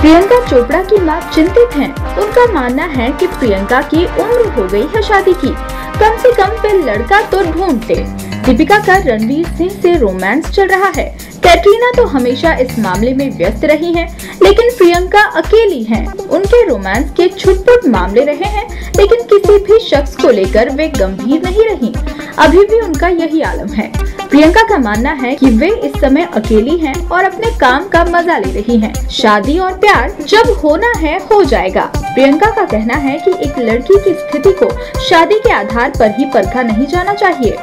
चोपड़ा की माँ चिंतित हैं। उनका मानना है कि प्रियंका की उम्र हो गई है शादी की। कम से कम वे लड़का तो ढूंढते। दीपिका का रणवीर सिंह से रोमांस चल रहा है। कैटरीना तो हमेशा इस मामले में व्यस्त रही हैं, लेकिन प्रियंका अकेली हैं। उनके रोमांस के छुटपुट मामले रहे हैं लेकिन किसी भी शख्स को लेकर वे गंभीर नहीं रही। अभी भी उनका यही आलम है। प्रियंका का मानना है कि वे इस समय अकेली हैं और अपने काम का मज़ा ले रही हैं। शादी और प्यार जब होना है, हो जाएगा प्रियंका का कहना है कि एक लड़की की स्थिति को शादी के आधार पर ही परखा नहीं जाना चाहिए